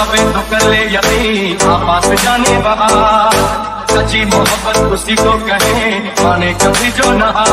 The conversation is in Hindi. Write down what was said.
आवे तो कर ले यकीन आपास जाने बहार सच्ची मोहब्बत उसी को कहे, माने कभी जो नहा।